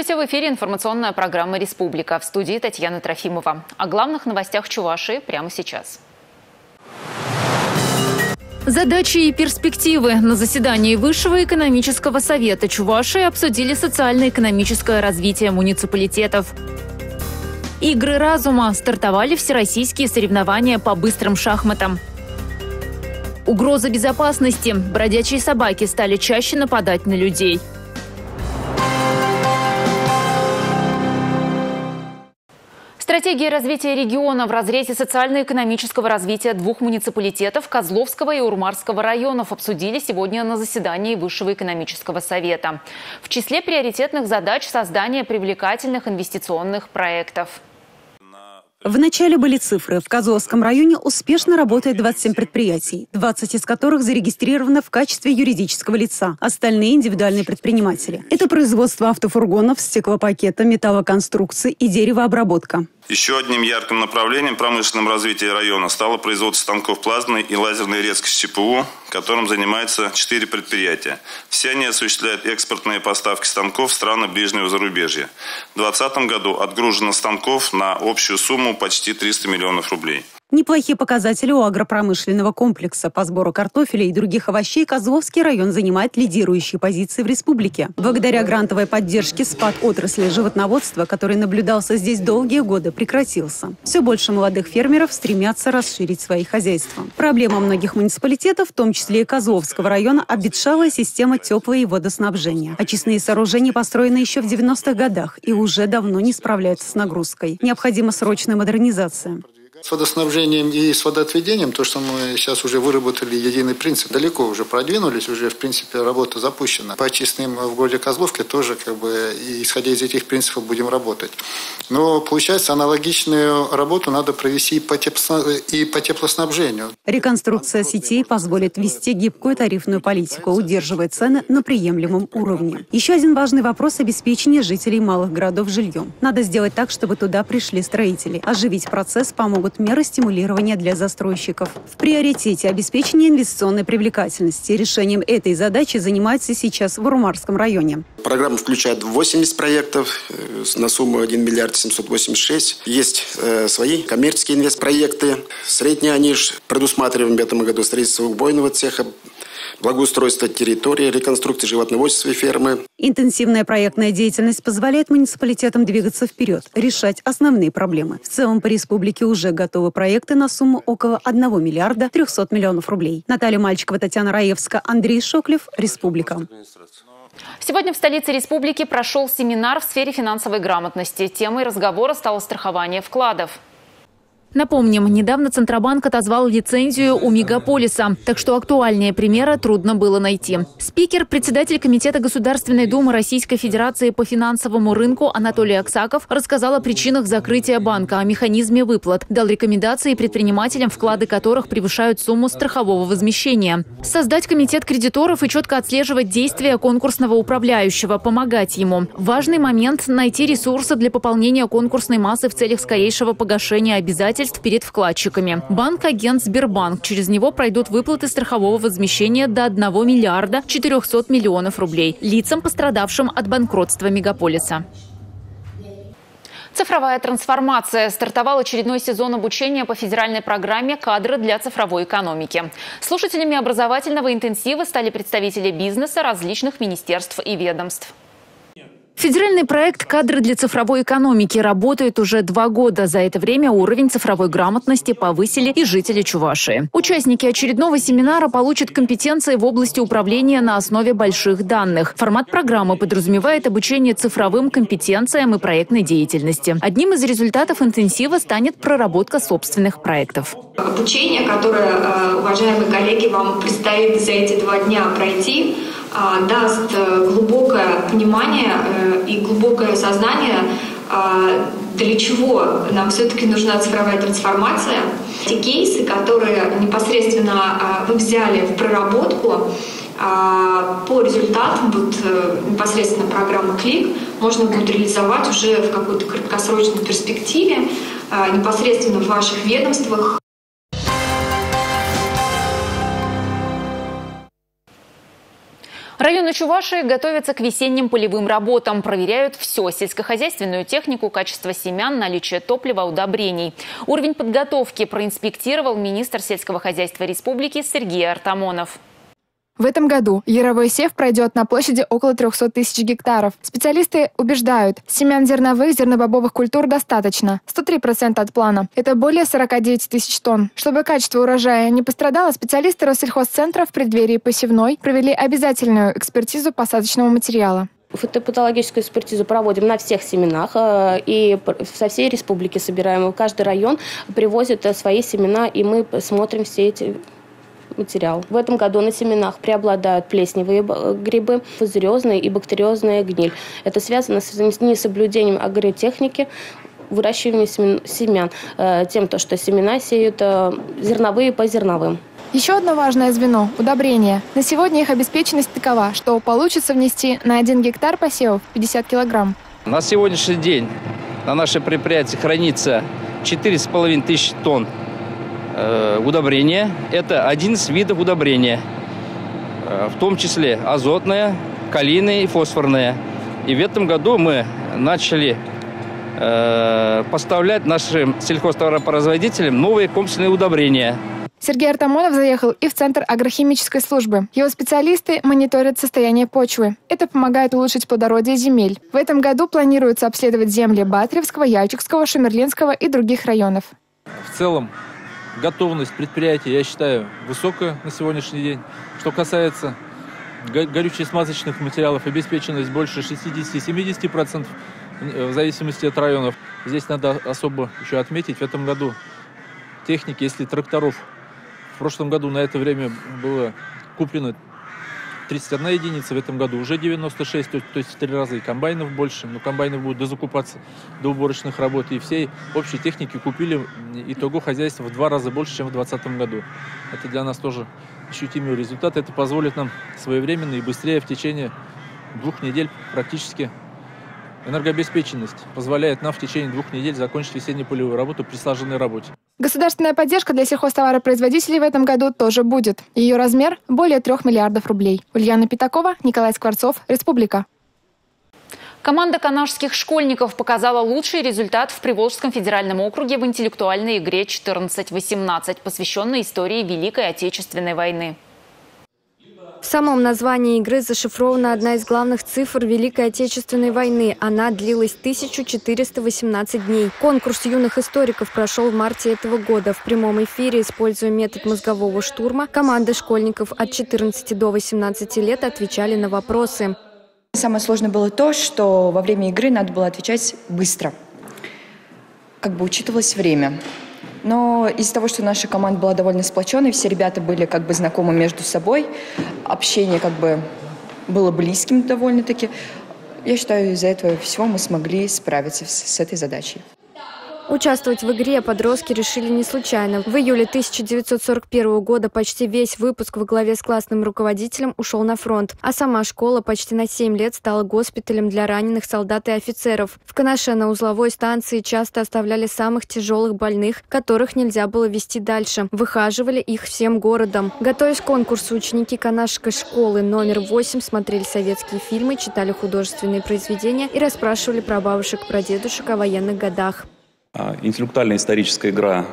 Здравствуйте, в эфире информационная программа «Республика». В студии Татьяна Трофимова. О главных новостях Чувашии прямо сейчас. Задачи и перспективы. На заседании Высшего экономического совета Чувашии обсудили социально-экономическое развитие муниципалитетов. Игры разума. Стартовали всероссийские соревнования по быстрым шахматам. Угроза безопасности. Бродячие собаки стали чаще нападать на людей. Стратегии развития региона в разрезе социально-экономического развития двух муниципалитетов Козловского и Урмарского районов обсудили сегодня на заседании Высшего экономического совета. В числе приоритетных задач создание привлекательных инвестиционных проектов. В начале были цифры. В Козловском районе успешно работает 27 предприятий, 20 из которых зарегистрированы в качестве юридического лица, остальные – индивидуальные предприниматели. Это производство автофургонов, стеклопакета, металлоконструкции и деревообработка. Еще одним ярким направлением промышленного развития района стало производство станков плазменной и лазерной резкости ЧПУ, которым занимаются четыре предприятия. Все они осуществляют экспортные поставки станков в страны ближнего зарубежья. В 2020 году отгружено станков на общую сумму почти 300 миллионов рублей. Неплохие показатели у агропромышленного комплекса. По сбору картофеля и других овощей Козловский район занимает лидирующие позиции в республике. Благодаря грантовой поддержке спад отрасли животноводства, который наблюдался здесь долгие годы, прекратился. Все больше молодых фермеров стремятся расширить свои хозяйства. Проблема многих муниципалитетов, в том числе и Козловского района, обветшалая система теплой и водоснабжения. Очистные сооружения построены еще в 90-х годах и уже давно не справляются с нагрузкой. Необходима срочная модернизация. С водоснабжением и с водоотведением, то, что мы сейчас уже выработали единый принцип, далеко уже продвинулись, уже, в принципе, работа запущена. По очистным в городе Козловке тоже, как бы, исходя из этих принципов, будем работать. Но, получается, аналогичную работу надо провести и по, тепло, и по теплоснабжению. Реконструкция сетей позволит ввести гибкую тарифную политику, удерживая цены на приемлемом уровне. Еще один важный вопрос – обеспечения жителей малых городов жильем. Надо сделать так, чтобы туда пришли строители. Оживить процесс помогут будут меры стимулирования для застройщиков. В приоритете обеспечение инвестиционной привлекательности. Решением этой задачи занимается сейчас в Урумарском районе. Программа включает 80 проектов э, на сумму 1 миллиард 786. Есть э, свои коммерческие инвестпроекты. Средние они предусматриваем в этом году строительство убойного цеха, благоустройство территории, реконструкция животноводчества и фермы. Интенсивная проектная деятельность позволяет муниципалитетам двигаться вперед, решать основные проблемы. В целом по республике уже готовы проекты на сумму около 1 миллиарда 300 миллионов рублей. Наталья Мальчикова, Татьяна Раевска, Андрей Шоклев, Республика. Сегодня в столице республики прошел семинар в сфере финансовой грамотности. Темой разговора стало страхование вкладов. Напомним, недавно Центробанк отозвал лицензию у Мегаполиса, так что актуальнее примера трудно было найти. Спикер, председатель Комитета Государственной Думы Российской Федерации по финансовому рынку Анатолий Аксаков рассказал о причинах закрытия банка, о механизме выплат, дал рекомендации предпринимателям, вклады которых превышают сумму страхового возмещения. Создать комитет кредиторов и четко отслеживать действия конкурсного управляющего, помогать ему. Важный момент – найти ресурсы для пополнения конкурсной массы в целях скорейшего погашения обязательств обязательств перед вкладчиками. Банк-агент Сбербанк. Через него пройдут выплаты страхового возмещения до 1 миллиарда 400 миллионов рублей лицам, пострадавшим от банкротства мегаполиса. Цифровая трансформация. Стартовал очередной сезон обучения по федеральной программе «Кадры для цифровой экономики». Слушателями образовательного интенсива стали представители бизнеса различных министерств и ведомств. Федеральный проект «Кадры для цифровой экономики» работает уже два года. За это время уровень цифровой грамотности повысили и жители Чувашии. Участники очередного семинара получат компетенции в области управления на основе больших данных. Формат программы подразумевает обучение цифровым компетенциям и проектной деятельности. Одним из результатов интенсива станет проработка собственных проектов. Обучение, которое, э, уважаемые коллеги, вам предстоит за эти два дня пройти, даст э, глубокое понимание э, и глубокое сознание, а, для чего нам все-таки нужна цифровая трансформация. Те кейсы, которые непосредственно а, вы взяли в проработку, по результатам вот, э, непосредственно программы «Клик» можно будет реализовать уже в какой-то краткосрочной перспективе непосредственно в ваших ведомствах Районы Чувашии готовятся к весенним полевым работам. Проверяют все – сельскохозяйственную технику, качество семян, наличие топлива, удобрений. Уровень подготовки проинспектировал министр сельского хозяйства республики Сергей Артамонов. В этом году яровой сев пройдет на площади около 300 тысяч гектаров. Специалисты убеждают, семян зерновых, зернобобовых культур достаточно. 103% от плана. Это более 49 тысяч тонн. Чтобы качество урожая не пострадало, специалисты Россельхозцентра в преддверии посевной провели обязательную экспертизу посадочного материала. Фотопатологическую экспертизу проводим на всех семенах э, и со всей республики собираем. Каждый район привозит э, свои семена, и мы смотрим все эти материал. В этом году на семенах преобладают плесневые грибы, фузариозная и бактериозная гниль. Это связано с несоблюдением агротехники, выращивания семян, э, тем, то, что семена сеют э, зерновые по зерновым. Еще одно важное звено – удобрения. На сегодня их обеспеченность такова, что получится внести на 1 гектар посевов 50 килограмм. На сегодняшний день на нашем предприятии хранится 4,5 тысяч тонн Э, удобрения. Это один из видов удобрения, э, в том числе азотное, калийное и фосфорное. И в этом году мы начали э, поставлять нашим сельхозтоваропроизводителям новые комплексные удобрения. Сергей Артамонов заехал и в Центр агрохимической службы. Его специалисты мониторят состояние почвы. Это помогает улучшить плодородие земель. В этом году планируется обследовать земли Батревского, Яльчикского, Шумерлинского и других районов. В целом готовность предприятия, я считаю, высокая на сегодняшний день. Что касается горюче-смазочных материалов, обеспеченность больше 60-70% э, в зависимости от районов. Здесь надо особо еще отметить, в этом году техники, если тракторов, в прошлом году на это время было куплено 31 единица в этом году, уже 96, то, то есть в три раза и комбайнов больше, но комбайны будут дозакупаться до уборочных работ, и всей общей техники купили итого хозяйства в два раза больше, чем в 2020 году. Это для нас тоже ощутимый результат, это позволит нам своевременно и быстрее в течение двух недель практически Энергообеспеченность позволяет нам в течение двух недель закончить весеннюю полевую работу при слаженной работе. Государственная поддержка для сельхозтоваропроизводителей в этом году тоже будет. Ее размер – более трех миллиардов рублей. Ульяна Пятакова, Николай Скворцов, Республика. Команда канашских школьников показала лучший результат в Приволжском федеральном округе в интеллектуальной игре 14-18, посвященной истории Великой Отечественной войны. В самом названии игры зашифрована одна из главных цифр Великой Отечественной войны. Она длилась 1418 дней. Конкурс юных историков прошел в марте этого года. В прямом эфире, используя метод мозгового штурма, команды школьников от 14 до 18 лет отвечали на вопросы. Самое сложное было то, что во время игры надо было отвечать быстро. Как бы учитывалось время. Но из-за того, что наша команда была довольно сплоченной, все ребята были как бы знакомы между собой, общение как бы было близким довольно-таки, я считаю, из-за этого всего мы смогли справиться с, с этой задачей. Участвовать в игре подростки решили не случайно. В июле 1941 года почти весь выпуск во главе с классным руководителем ушел на фронт, а сама школа почти на 7 лет стала госпиталем для раненых солдат и офицеров. В Канаше на узловой станции часто оставляли самых тяжелых больных, которых нельзя было вести дальше. Выхаживали их всем городом. Готовясь к конкурсу, ученики Канашской школы номер 8 смотрели советские фильмы, читали художественные произведения и расспрашивали про бабушек, про дедушек о военных годах. А, интеллектуальная историческая игра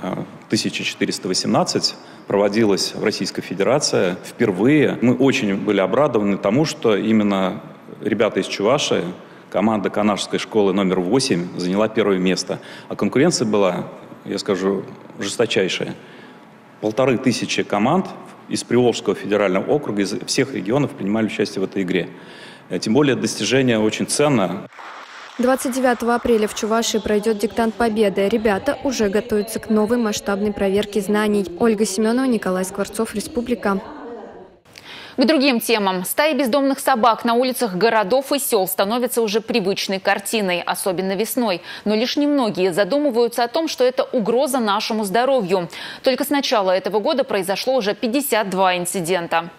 1418 а, проводилась в Российской Федерации впервые. Мы очень были обрадованы тому, что именно ребята из Чуваши, команда Канашской школы номер 8 заняла первое место. А конкуренция была, я скажу, жесточайшая. Полторы тысячи команд из Приволжского федерального округа, из всех регионов принимали участие в этой игре. Тем более достижение очень ценно. 29 апреля в Чувашии пройдет диктант Победы. Ребята уже готовятся к новой масштабной проверке знаний. Ольга Семенова, Николай Скворцов, Республика. К другим темам. Стаи бездомных собак на улицах городов и сел становятся уже привычной картиной, особенно весной. Но лишь немногие задумываются о том, что это угроза нашему здоровью. Только с начала этого года произошло уже 52 инцидента.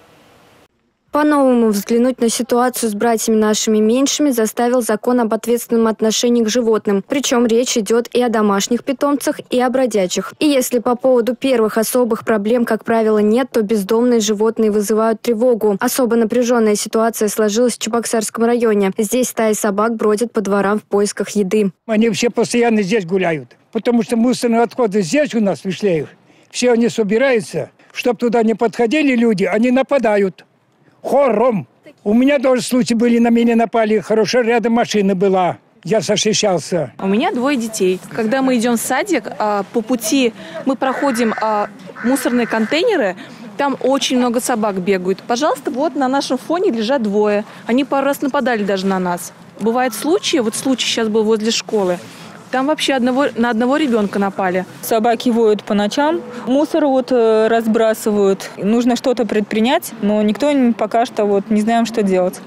По-новому взглянуть на ситуацию с братьями нашими меньшими заставил закон об ответственном отношении к животным. Причем речь идет и о домашних питомцах, и о бродячих. И если по поводу первых особых проблем, как правило, нет, то бездомные животные вызывают тревогу. Особо напряженная ситуация сложилась в Чебоксарском районе. Здесь стаи собак бродят по дворам в поисках еды. Они все постоянно здесь гуляют, потому что мусорные отходы здесь у нас вышли. Все они собираются. Чтобы туда не подходили люди, они нападают хором. У меня тоже случаи были, на меня напали. Хорошо, рядом машина была. Я защищался. У меня двое детей. Когда мы идем в садик, а, по пути мы проходим а, мусорные контейнеры, там очень много собак бегают. Пожалуйста, вот на нашем фоне лежат двое. Они пару раз нападали даже на нас. Бывают случаи, вот случай сейчас был возле школы, там вообще одного, на одного ребенка напали. Собаки воют по ночам, мусор вот э, разбрасывают. Нужно что-то предпринять, но никто пока что вот не знаем, что делать.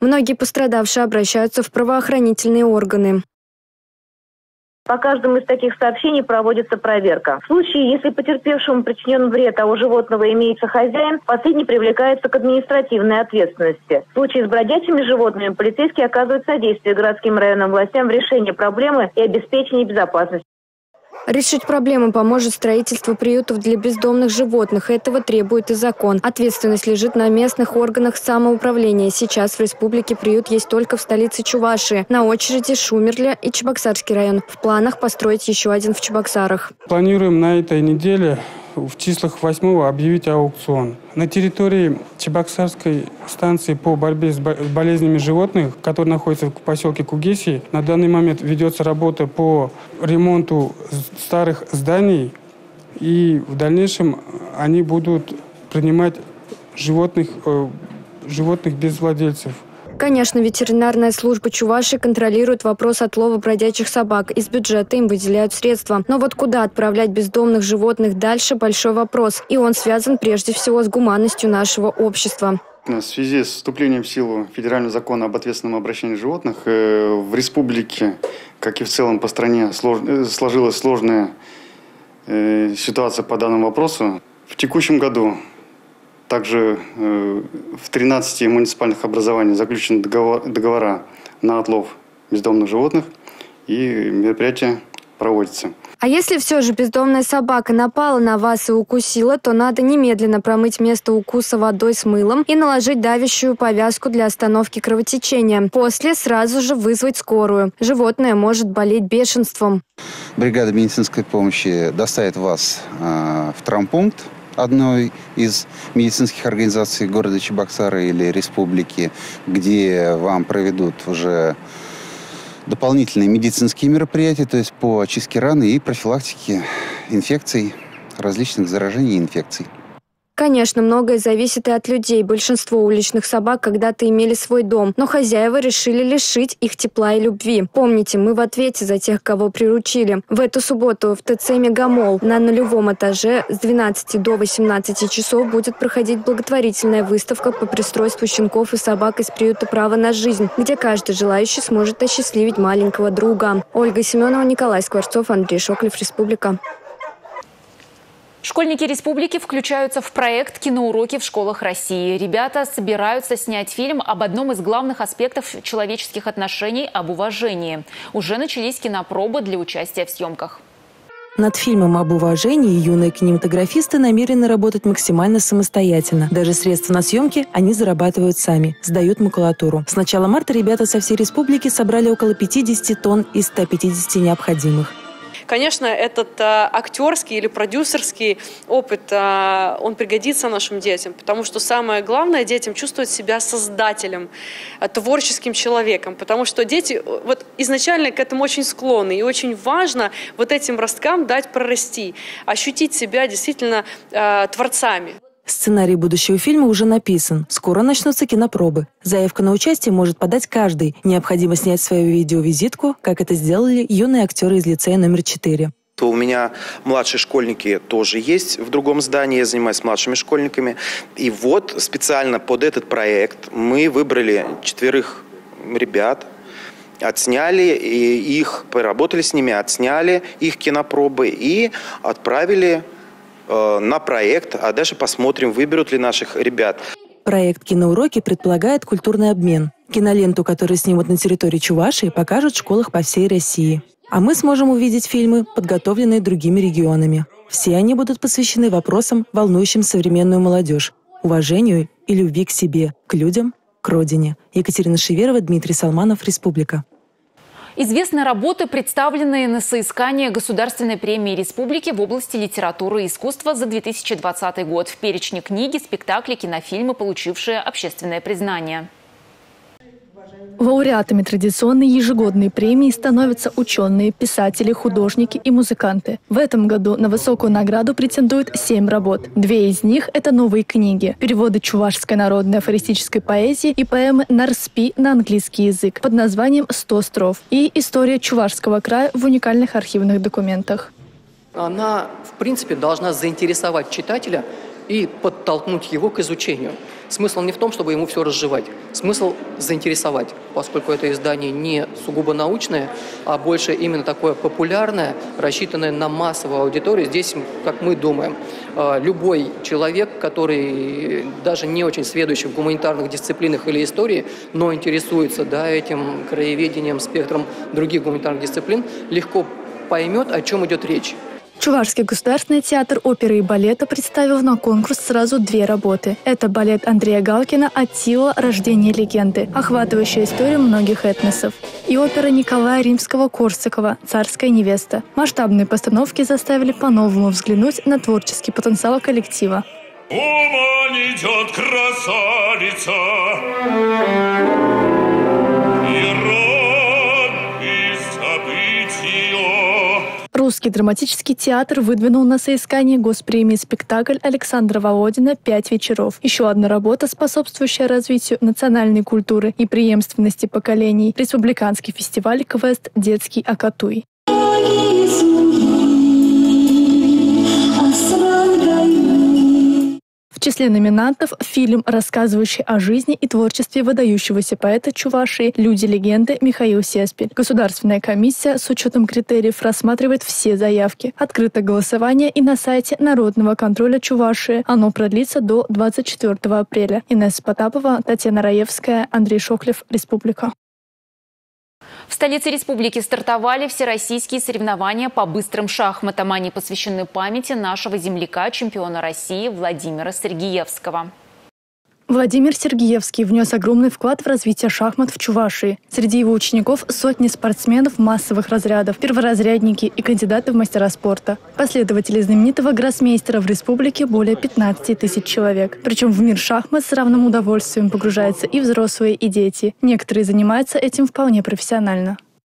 Многие пострадавшие обращаются в правоохранительные органы. По каждому из таких сообщений проводится проверка. В случае, если потерпевшему причинен вред, а у животного имеется хозяин, последний привлекается к административной ответственности. В случае с бродячими животными полицейские оказывают содействие городским районным властям в решении проблемы и обеспечении безопасности. Решить проблему поможет строительство приютов для бездомных животных. Этого требует и закон. Ответственность лежит на местных органах самоуправления. Сейчас в республике приют есть только в столице Чувашии. На очереди Шумерля и Чебоксарский район. В планах построить еще один в Чебоксарах. Планируем на этой неделе в числах 8 объявить аукцион. На территории Чебоксарской станции по борьбе с болезнями животных, которая находится в поселке Кугеси, на данный момент ведется работа по ремонту старых зданий, и в дальнейшем они будут принимать животных, э, животных без владельцев. Конечно, ветеринарная служба Чуваши контролирует вопрос отлова бродячих собак. Из бюджета им выделяют средства. Но вот куда отправлять бездомных животных дальше – большой вопрос. И он связан прежде всего с гуманностью нашего общества. В связи с вступлением в силу федерального закона об ответственном обращении животных э, в республике, как и в целом по стране, э, сложилась сложная э, ситуация по данному вопросу. В текущем году также э, в 13 муниципальных образованиях заключены договора на отлов бездомных животных, и мероприятие проводится. А если все же бездомная собака напала на вас и укусила, то надо немедленно промыть место укуса водой с мылом и наложить давящую повязку для остановки кровотечения. После сразу же вызвать скорую. Животное может болеть бешенством. Бригада медицинской помощи доставит вас э, в травмпункт одной из медицинских организаций города Чебоксары или республики, где вам проведут уже дополнительные медицинские мероприятия, то есть по очистке раны и профилактике инфекций, различных заражений и инфекций. Конечно, многое зависит и от людей. Большинство уличных собак когда-то имели свой дом, но хозяева решили лишить их тепла и любви. Помните, мы в ответе за тех, кого приручили. В эту субботу в ТЦ «Мегамол» на нулевом этаже с 12 до 18 часов будет проходить благотворительная выставка по пристройству щенков и собак из приюта «Право на жизнь», где каждый желающий сможет осчастливить маленького друга. Ольга Семенова, Николай Скворцов, Андрей Шоклев, Республика. Школьники республики включаются в проект «Киноуроки в школах России». Ребята собираются снять фильм об одном из главных аспектов человеческих отношений – об уважении. Уже начались кинопробы для участия в съемках. Над фильмом об уважении юные кинематографисты намерены работать максимально самостоятельно. Даже средства на съемки они зарабатывают сами, сдают макулатуру. С начала марта ребята со всей республики собрали около 50 тонн из 150 необходимых. Конечно, этот а, актерский или продюсерский опыт, а, он пригодится нашим детям, потому что самое главное детям чувствовать себя создателем, а, творческим человеком, потому что дети вот изначально к этому очень склонны, и очень важно вот этим росткам дать прорасти, ощутить себя действительно а, творцами. Сценарий будущего фильма уже написан. Скоро начнутся кинопробы. Заявку на участие может подать каждый. Необходимо снять свою видеовизитку, как это сделали юные актеры из лицея номер 4 то у меня младшие школьники тоже есть в другом здании, я занимаюсь младшими школьниками. И вот специально под этот проект мы выбрали четверых ребят, отсняли их, поработали с ними, отсняли их кинопробы и отправили на проект, а дальше посмотрим, выберут ли наших ребят. Проект «Киноуроки» предполагает культурный обмен. Киноленту, которую снимут на территории Чувашии, покажут в школах по всей России. А мы сможем увидеть фильмы, подготовленные другими регионами. Все они будут посвящены вопросам, волнующим современную молодежь, уважению и любви к себе, к людям, к родине. Екатерина Шеверова, Дмитрий Салманов, Республика. Известны работы, представленные на соискание Государственной премии Республики в области литературы и искусства за 2020 год. В перечне книги, спектакли, кинофильмы, получившие общественное признание. Лауреатами традиционной ежегодной премии становятся ученые, писатели, художники и музыканты. В этом году на высокую награду претендуют семь работ. Две из них – это новые книги, переводы чувашской народной афористической поэзии и поэмы «Нарспи» на английский язык под названием «Сто стров» и «История Чувашского края» в уникальных архивных документах. Она, в принципе, должна заинтересовать читателя и подтолкнуть его к изучению. Смысл не в том, чтобы ему все разжевать. Смысл заинтересовать, поскольку это издание не сугубо научное, а больше именно такое популярное, рассчитанное на массовую аудиторию. Здесь, как мы думаем, э, любой человек, который даже не очень сведущий в гуманитарных дисциплинах или истории, но интересуется да, этим краеведением, спектром других гуманитарных дисциплин, легко поймет, о чем идет речь. Чувашский государственный театр оперы и балета представил на конкурс сразу две работы. Это балет Андрея Галкина «Аттила. Рождение легенды», охватывающая историю многих этносов. И опера Николая Римского-Корсакова «Царская невеста». Масштабные постановки заставили по-новому взглянуть на творческий потенциал коллектива. Ума идет красавица, Русский драматический театр выдвинул на соискание госпремии спектакль Александра Володина «Пять вечеров». Еще одна работа, способствующая развитию национальной культуры и преемственности поколений. Республиканский фестиваль «Квест. Детский Акатуй». В числе номинантов фильм, рассказывающий о жизни и творчестве выдающегося поэта Чувашии «Люди-легенды» Михаил Сеспель. Государственная комиссия с учетом критериев рассматривает все заявки. Открыто голосование и на сайте Народного контроля Чувашии. Оно продлится до 24 апреля. Инесса Потапова, Татьяна Раевская, Андрей Шохлев, Республика. В столице республики стартовали всероссийские соревнования по быстрым шахматам. Они посвящены памяти нашего земляка, чемпиона России Владимира Сергеевского. Владимир Сергеевский внес огромный вклад в развитие шахмат в Чувашии. Среди его учеников сотни спортсменов массовых разрядов, перворазрядники и кандидаты в мастера спорта. Последователи знаменитого гроссмейстера в республике более 15 тысяч человек. Причем в мир шахмат с равным удовольствием погружаются и взрослые, и дети. Некоторые занимаются этим вполне профессионально.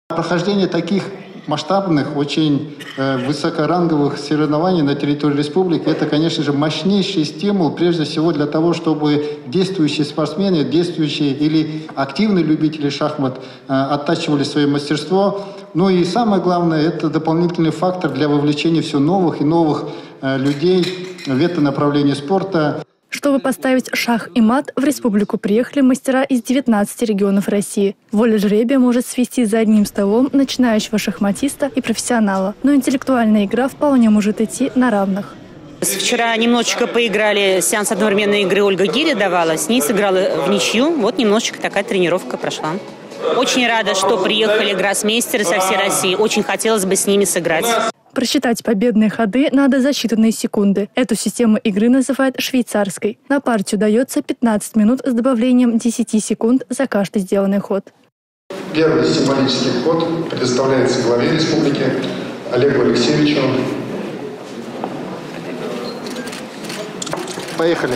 Прохождение таких масштабных, очень э, высокоранговых соревнований на территории республики, это, конечно же, мощнейший стимул, прежде всего для того, чтобы действующие спортсмены, действующие или активные любители шахмат э, оттачивали свое мастерство. Ну и самое главное, это дополнительный фактор для вовлечения все новых и новых э, людей в это направление спорта. Чтобы поставить шах и мат, в республику приехали мастера из 19 регионов России. Воля жребия может свести за одним столом начинающего шахматиста и профессионала, но интеллектуальная игра вполне может идти на равных. Вчера немножечко поиграли, сеанс одновременной игры Ольга Гири давала, с ней сыграла в ничью, вот немножечко такая тренировка прошла. Очень рада, что приехали гроссмейстеры со всей России, очень хотелось бы с ними сыграть. Просчитать победные ходы надо за считанные секунды. Эту систему игры называют швейцарской. На партию дается 15 минут с добавлением 10 секунд за каждый сделанный ход. Первый символический ход предоставляется главе республики Олегу Алексеевичу. Поехали.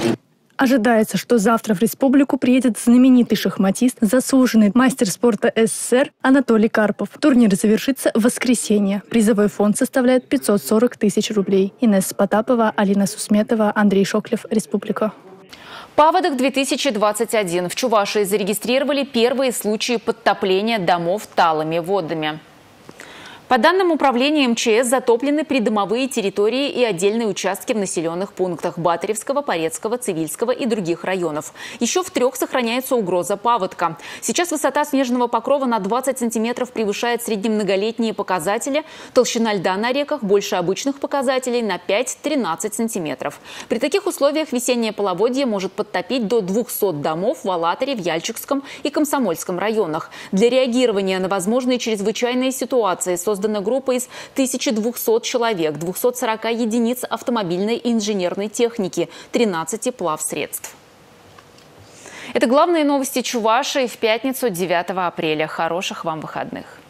Ожидается, что завтра в республику приедет знаменитый шахматист, заслуженный мастер спорта СССР Анатолий Карпов. Турнир завершится в воскресенье. Призовой фонд составляет 540 тысяч рублей. Инесса Потапова, Алина Сусметова, Андрей Шоклев, Республика. Паводок 2021. В Чувашии зарегистрировали первые случаи подтопления домов талыми водами. По данным управления МЧС, затоплены придомовые территории и отдельные участки в населенных пунктах Батаревского, Порецкого, Цивильского и других районов. Еще в трех сохраняется угроза паводка. Сейчас высота снежного покрова на 20 сантиметров превышает среднемноголетние показатели. Толщина льда на реках больше обычных показателей на 5-13 сантиметров. При таких условиях весеннее половодье может подтопить до 200 домов в Алатаре, в Яльчикском и Комсомольском районах. Для реагирования на возможные чрезвычайные ситуации создан создана группа из 1200 человек, 240 единиц автомобильной и инженерной техники, 13 плавсредств. Это главные новости Чувашии в пятницу 9 апреля. Хороших вам выходных.